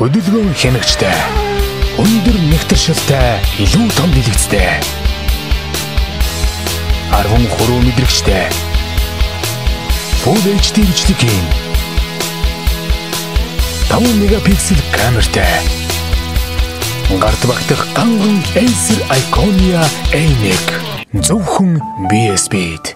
Хөдөлгөөн хянагчтай. Өндөр нэгтэршилтэй илүү том дэлгэцтэй. 10 хуруу мэдрэгчтэй. Full HD бичлэгийн 5 мегапиксел камертай. Гарт багтах ганган Acer Iconia A1 зөвхөн BS Beat